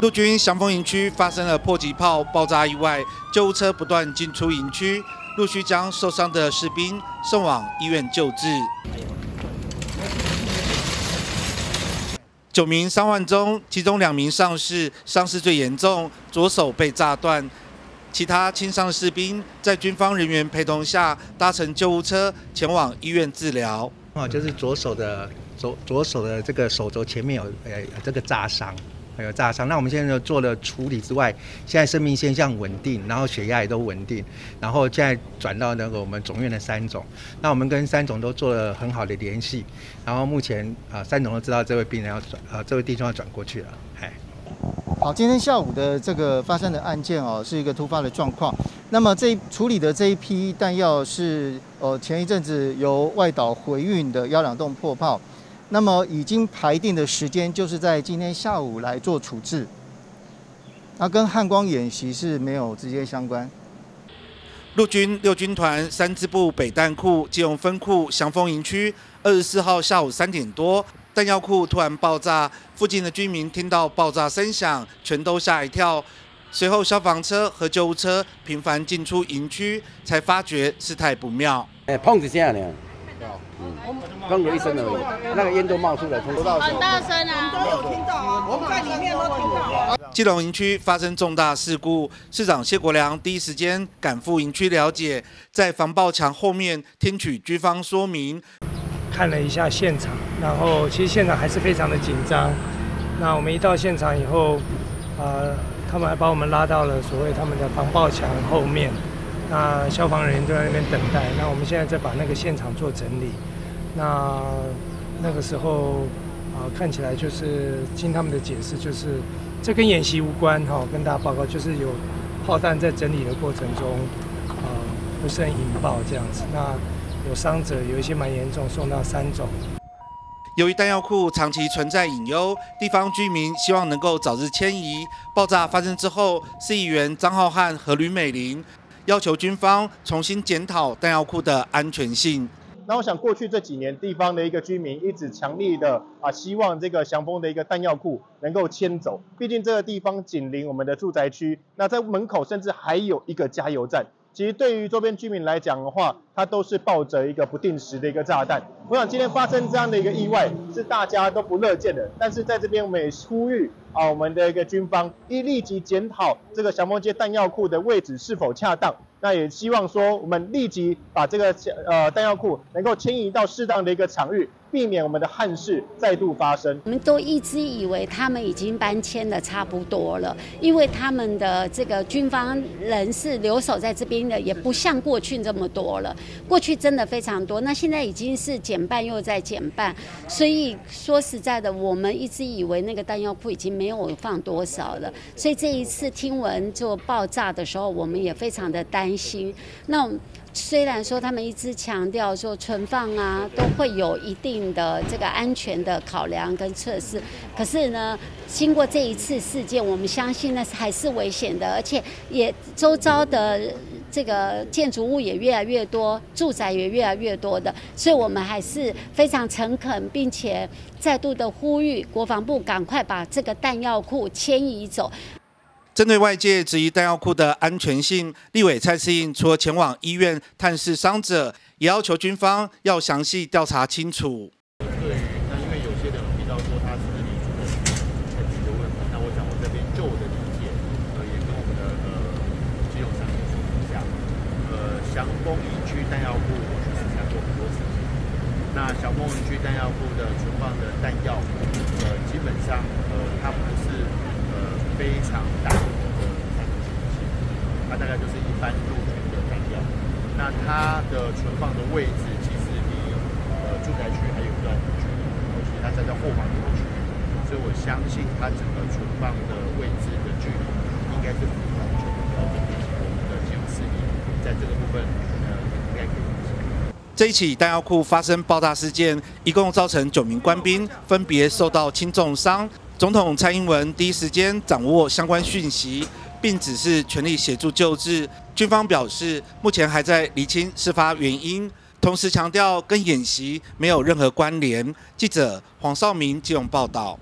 陆军祥丰营区发生了迫击炮爆炸意外，救护车不断进出营区，陆续将受伤的士兵送往医院救治。九名伤患中，其中两名上士伤势最严重，左手被炸断。其他轻伤的士兵在军方人员陪同下搭乘救护车前往医院治疗。啊，就是左手的左左手的这个手肘前面有呃这个炸伤，还有炸伤。那我们现在做了处理之外，现在生命现象稳定，然后血压也都稳定，然后现在转到那个我们总院的三总。那我们跟三总都做了很好的联系，然后目前啊三总都知道这位病人要转呃这位弟兄要转过去了，哎。好，今天下午的这个发生的案件哦，是一个突发的状况。那么这处理的这一批弹药是呃前一阵子由外岛回运的幺两洞破炮，那么已经排定的时间就是在今天下午来做处置。那跟汉光演习是没有直接相关。陆军六军团三支部北弹库基隆分库祥丰营区，二十四号下午三点多。弹药库突然爆炸，附近的居民听到爆炸声响，全都吓一跳。随后，消防车和救护车频繁进出营区，才发觉事态不妙。哎，砰一下呢，嗯，砰的一声而已，那个烟都冒出来，很大声啊，都有听到啊，我们在里面都听到。基隆营区发生重大事故，市长谢国良第一时间赶赴营区了解，在防爆墙后面听取军方说明。看了一下现场，然后其实现场还是非常的紧张。那我们一到现场以后，呃，他们还把我们拉到了所谓他们的防爆墙后面。那消防人员都在那边等待。那我们现在在把那个现场做整理。那那个时候啊，看起来就是经他们的解释，就是这跟演习无关哈。跟大家报告，就是有炮弹在整理的过程中，呃，不慎引爆这样子。那有伤者，有一些蛮严重，送到三种。由于弹药库长期存在隐忧，地方居民希望能够早日迁移。爆炸发生之后，市议员张浩瀚和吕美玲要求军方重新检讨弹药库的安全性。那我想，过去这几年，地方的一个居民一直强力的啊，希望这个祥丰的一个弹药库能够迁走。毕竟这个地方紧邻我们的住宅区，那在门口甚至还有一个加油站。其实对于周边居民来讲的话，它都是抱着一个不定时的一个炸弹。我想今天发生这样的一个意外，是大家都不乐见的。但是在这边，我们也呼吁啊，我们的一个军方一立即检讨这个祥丰街弹药库的位置是否恰当。那也希望说，我们立即把这个呃弹药库能够迁移到适当的一个场域。避免我们的憾事再度发生。我们都一直以为他们已经搬迁的差不多了，因为他们的这个军方人士留守在这边的也不像过去这么多了。过去真的非常多，那现在已经是减半又在减半。所以说实在的，我们一直以为那个弹药库已经没有放多少了。所以这一次听闻就爆炸的时候，我们也非常的担心。那。虽然说他们一直强调说存放啊都会有一定的这个安全的考量跟测试，可是呢，经过这一次事件，我们相信那是还是危险的，而且也周遭的这个建筑物也越来越多，住宅也越来越多的，所以我们还是非常诚恳，并且再度的呼吁国防部赶快把这个弹药库迁移走。针对外界质疑弹药库的安全性，立委蔡世应除了前往医院探视伤者，也要求军方要详细调查清楚。对，那因为有些人提到说他是离主的层级的问题，那我想我这边就我的理解，呃，也跟我们的呃基隆商业说一下，呃，祥丰营区弹药库我去视察过很多次，那小丰营区弹药库的存放的弹药，呃，基本上呃它不是呃非常大的一个弹药。它大概就是一般陆军的弹药，那它的存放的位置其实离呃住宅区还有一段距离，而且它在在后方的区域，所以我相信它整个存放的位置的距离这一起弹药库发生爆炸事件，一共造成九名官兵分别受到轻重伤。总统蔡英文第一时间掌握相关讯息。并指示全力协助救治。军方表示，目前还在厘清事发原因，同时强调跟演习没有任何关联。记者黄少明、金融报道。